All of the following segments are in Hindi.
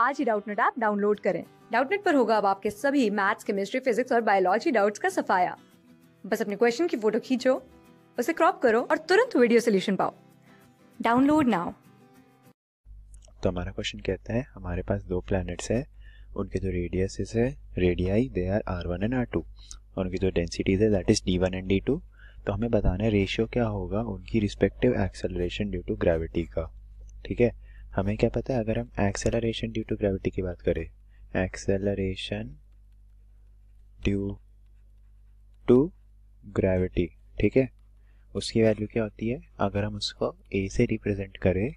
आज ही डाउटनेट ऐप डाउनलोड करें। डाउटनेट पर होगा अब आपके सभी मैथ्स, केमिस्ट्री, फिजिक्स और बायोलॉजी डाउट्स का सफाया। बस अपने क्वेश्चन की फ़ोटो खींचो, उसे क्रॉप करो और तुरंत वीडियो सोल्यूशन पाओ। Download now. तो हमारा क्वेश्चन कहता है, हमारे पास दो प्लैनेट्स है, उनके जो रेडियस है radii they are R one and R two और उनकी जो डेंसिटीज है that is D one and D two तो हमें बताना है रेशियो क्या होगा उनकी respective acceleration due to gravity का, ठीक है? हमें क्या पता है अगर हम एक्सेलरेशन ड्यू टू ग्रेविटी की बात करें। एक्सेलरेशन ड्यू टू ग्रेविटी ठीक है? उसकी वैल्यू क्या होती है? अगर हम उसको ए से रिप्रेजेंट करें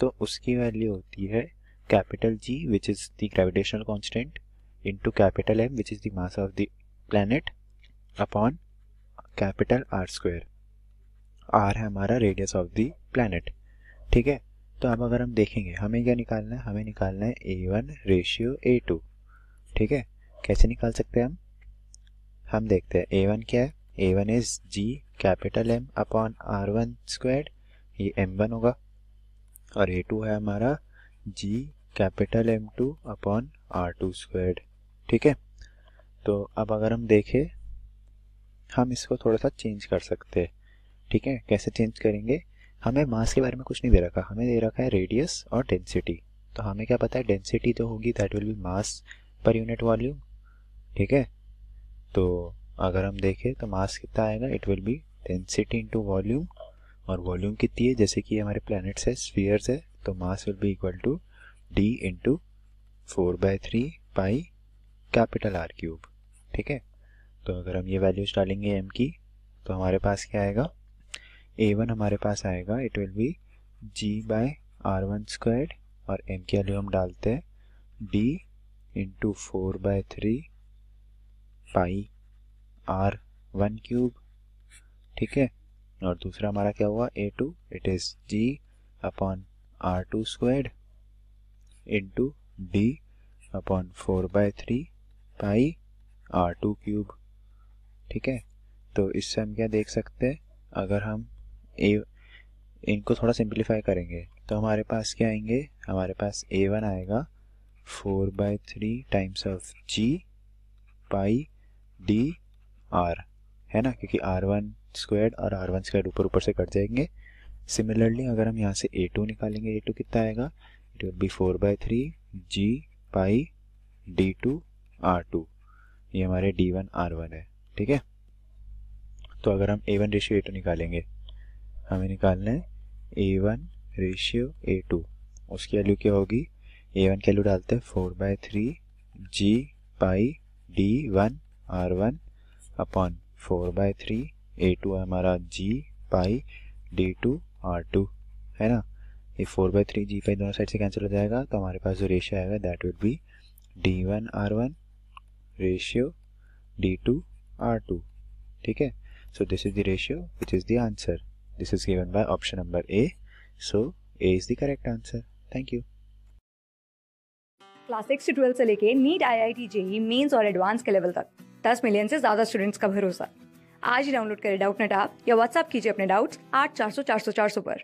तो उसकी वैल्यू होती है capital G which is the gravitational constant into capital M which is the mass of the planet upon capital R square R है हमारा रेडियस ऑफ़ द प्लैनेट ठीक है? तो अब अगर हम देखेंगे, हमें क्या निकालना है? हमें निकालना है A one ratio A two ठीक है? कैसे निकाल सकते हैं हम? हम देखते हैं ए वन क्या है? A one is G capital M upon R one squared ये एम वन होगा। और ए टू है हमारा G capital M two upon R two squared ठीक है? तो अब अगर हम देखें, हम इसको थोड़ा सा चेंज कर सकते हैं। ठीक है? कैसे चेंज करेंगे? हमें मास के बारे में कुछ नहीं दे रखा। हमें दे रखा है रेडियस और डेंसिटी तो हमें क्या पता है डेंसिटी तो होगी that will be mass per unit volume ठीक है? तो अगर हम देखें तो मास कितना आएगा? It will be density into volume और वॉल्यूम कितनी है? जैसे कि हमारे प्लैनेट्स है स्फीयर्स है तो mass will be equal to D into four by three pi capital R cube ठीक है? तो अगर हम ये वैल्यूज़ डालेंगे एम की तो हमारे पास क्या आएगा? ए वन हमारे पास आएगा। It will be G by R one squared और एम की वैल्यू हम डालते हैं। D into four by three pi R one cube ठीक है? और दूसरा हमारा क्या हुआ? A two it is G upon R two squared into D upon four by three pi R two cube ठीक है? तो इससे हम क्या देख सकते हैं? अगर हम ए, इनको थोड़ा सिंप्लीफाई करेंगे। तो हमारे पास क्या आएँगे? हमारे पास ए वन आएगा। Four by three times of G pi D R है ना? क्योंकि आर वन स्क्वाड और आर वन स्क्वाड ऊपर ऊपर से कट जाएँगे। सिमिलरली अगर हम यहाँ से ए टू निकालेंगे ए टू कितना आएगा? It will be four by three G pi D two R two ये हमारे डी वन आर वन है, ठीक है? तो अगर हम A one ratio A two निकालेंगे हमें निकालना है A one ratio A two उसकी वैल्यू क्या होगी? ए वन की वैल्यू डालते हैं four by three G pi D one R one upon four by three A two है हमारा G pi D two R two है ना? ये four by three G pi दोनों साइड से कैंसिल हो जाएगा तो हमारे पास जो रेशियो आएगा that would be D one R one ratio D two R two ठीक है? So this is the ratio which is the answer This is given by option number A. So, A is the correct answer. Thank you. Class six से ट्वेल्थ से लेके NEET I I T JEE mains और एडवांस के लेवल तक दस मिलियन से ज़्यादा स्टूडेंट्स का भरोसा आज ही डाउनलोड करें डाउट नेट आप या व्हाट्सअप कीजिए अपने डाउट्स आठ चार सौ चार सौ चार सौ पर